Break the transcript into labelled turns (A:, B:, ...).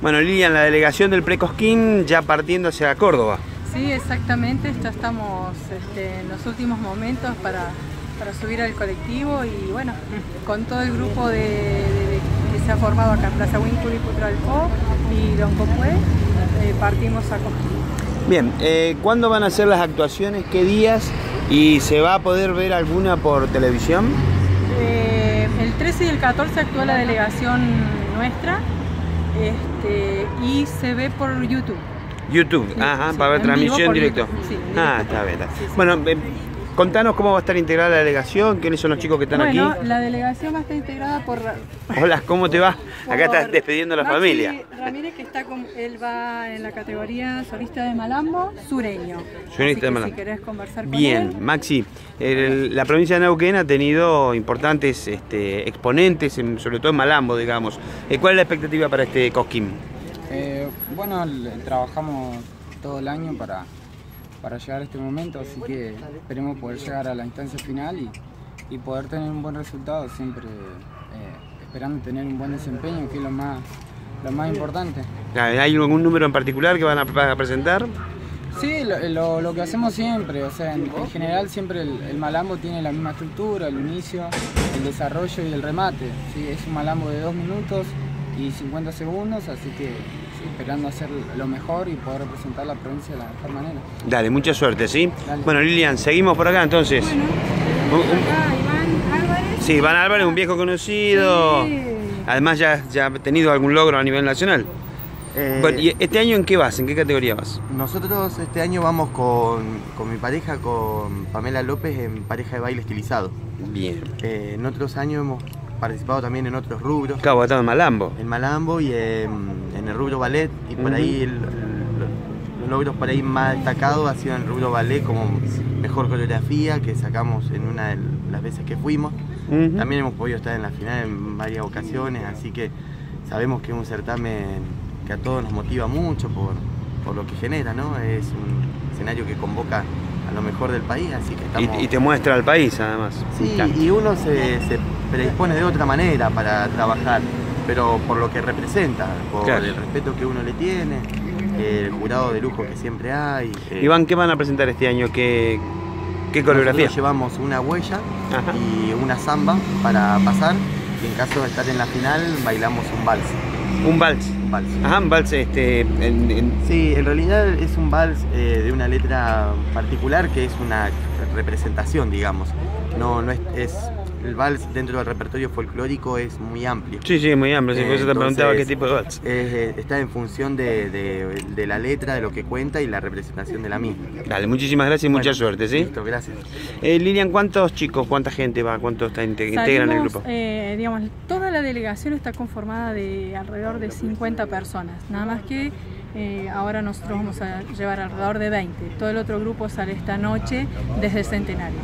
A: Bueno, Lilian, la delegación del Precosquín ya partiendo hacia Córdoba.
B: Sí, exactamente, ya estamos este, en los últimos momentos para, subir al colectivo y bueno, con todo el grupo de, que se ha formado acá en Plaza Wincul y Putralcó y Don Copué, eh, partimos a Cosquín.
A: Bien, eh, ¿cuándo van a ser las actuaciones? ¿Qué días? ¿Y se va a poder ver alguna por televisión?
B: Eh, el 13 y el 14 actúa la delegación nuestra este, y se ve por YouTube.
A: YouTube, ajá, para ver transmisión directo. ah, está bien. bueno, eh, contanos cómo va a estar integrada la delegación, quiénes son los chicos que están aquí.
B: Bueno, la delegación va a estar integrada por...
A: Hola, ¿cómo te va? Acá estás despidiendo a la familia.
B: Ramírez, que está con, él va en la categoría solista de Malambo, sureño.
A: Surista de Malambo.
B: Si querés conversar con
A: Bien, Maxi, la provincia de Neuquén ha tenido importantes este, exponentes, sobre todo en Malambo, digamos. Eh, ¿Cuál es la expectativa para este Cosquín?
C: Eh, bueno, trabajamos todo el año para, para llegar a este momento, así que esperemos poder llegar a la instancia final y, poder tener un buen resultado, siempre eh, esperando tener un buen desempeño, que es lo más, lo más importante.
A: ¿Hay algún número en particular que van a, presentar?
C: Sí, lo, que hacemos siempre, o sea, en, general siempre el, malambo tiene la misma estructura, el inicio, el desarrollo y el remate. ¿sí? Es un malambo de dos minutos y 50 segundos, así que esperando hacer lo mejor y poder representar la provincia de la mejor manera.
A: Dale, mucha suerte, ¿sí? Bueno, Lilian, seguimos por acá entonces.
B: Bueno, Iván Álvarez.
A: Sí, Iván Álvarez, un viejo conocido. Además ya, ya ha tenido algún logro a nivel nacional. Eh, bueno, ¿y este año en qué vas? ¿En qué categoría vas?
D: Nosotros este año vamos con, con mi pareja, con Pamela López, en pareja de baile estilizado.
A: Bien.
D: Eh, en otros años hemos participado también en otros rubros.
A: Claro, estado en Malambo.
D: En Malambo y en, el rubro ballet. Y por ahí los logros por ahí más destacados ha sido en el rubro ballet como mejor coreografía que sacamos en una de las veces que fuimos. También hemos podido estar en la final en varias ocasiones, así que sabemos que es un certamen que a todos nos motiva mucho por, por lo que genera, ¿no? Es un escenario que convoca a lo mejor del país, así que estamos...
A: y, te muestra al país además.
D: Sí, y uno se, predispone de otra manera para trabajar, pero por lo que representa, por el respeto que uno le tiene, el jurado de lujo que siempre hay.
A: Eh. Iván, ¿qué van a presentar este año? ¿Qué, qué coreografía?
D: Nosotros llevamos una huella y una samba para pasar y en caso de estar en la final bailamos un vals.
A: Un vals.
D: Un vals.
A: Ajá, un vals. Este,
D: Sí, en realidad es un vals eh, de una letra particular que es una representación, digamos. No, no es, es el vals dentro del repertorio folclórico es muy amplio.
A: Sí, sí, muy amplio, por eso te preguntaba qué tipo de vals.
D: Eh, está en función de, la letra, de lo que cuenta y la representación de la misma.
A: Dale, muchísimas gracias y mucha suerte, ¿sí?
D: Listo, gracias.
A: Eh, Lilian, ¿cuántos chicos, cuánta gente va, cuántos está, integran el grupo?
B: Eh, digamos, toda la delegación está conformada de alrededor de 50 personas, nada más que eh, ahora nosotros vamos a llevar alrededor de 20. Todo el otro grupo sale esta noche desde Centenario.